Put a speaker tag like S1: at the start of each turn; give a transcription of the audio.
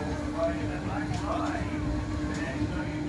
S1: Right, and I tried. And I